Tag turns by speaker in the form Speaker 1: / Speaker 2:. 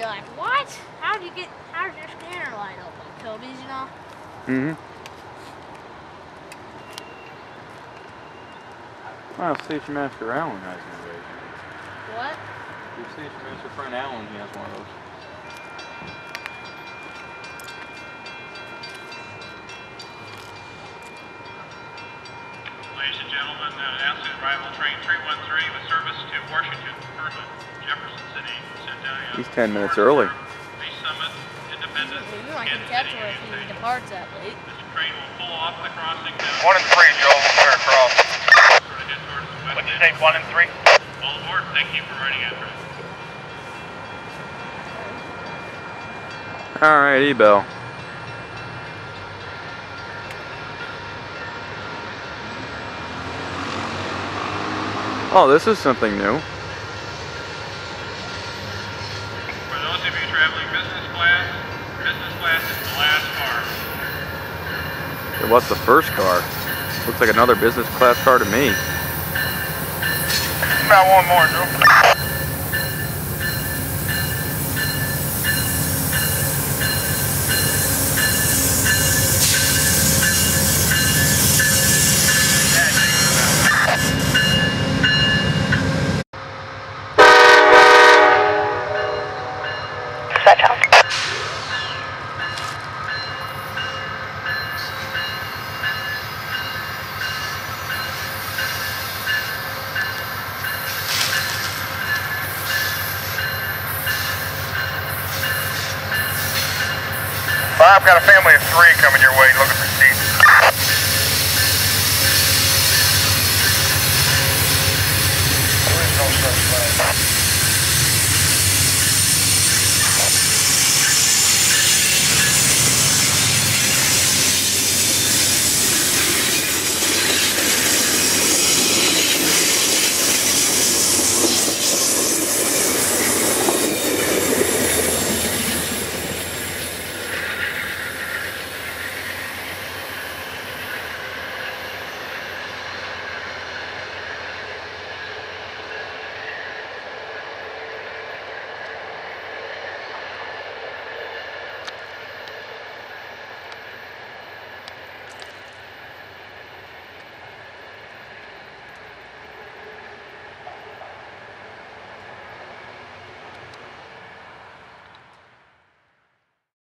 Speaker 1: be like, what? How'd you get, how'd your scanner light up? Like Toby's, you know?
Speaker 2: Mm-hmm. Well, Station Master Allen has one of those.
Speaker 1: What?
Speaker 2: Your Station Master friend Allen, he has one of those.
Speaker 3: Ladies and gentlemen, uh, announce the arrival of train Centennial.
Speaker 2: He's 10 minutes early.
Speaker 3: Lee's Summit, Independence,
Speaker 1: We might can catch
Speaker 3: City,
Speaker 1: her if he departs that late.
Speaker 3: This train will pull off the crossing now.
Speaker 4: One and three, Joe. Clear across.
Speaker 3: Sort of head towards the west
Speaker 4: What'd you say, one and three?
Speaker 3: All aboard. Thank you for riding after us.
Speaker 2: Alrighty, Bill. Oh, this is something new.
Speaker 3: For those of you traveling business class, business class is the last car.
Speaker 2: What's the first car? Looks like another business class car to me.
Speaker 4: About one more, Joe. Bob got a family of three coming your way looking for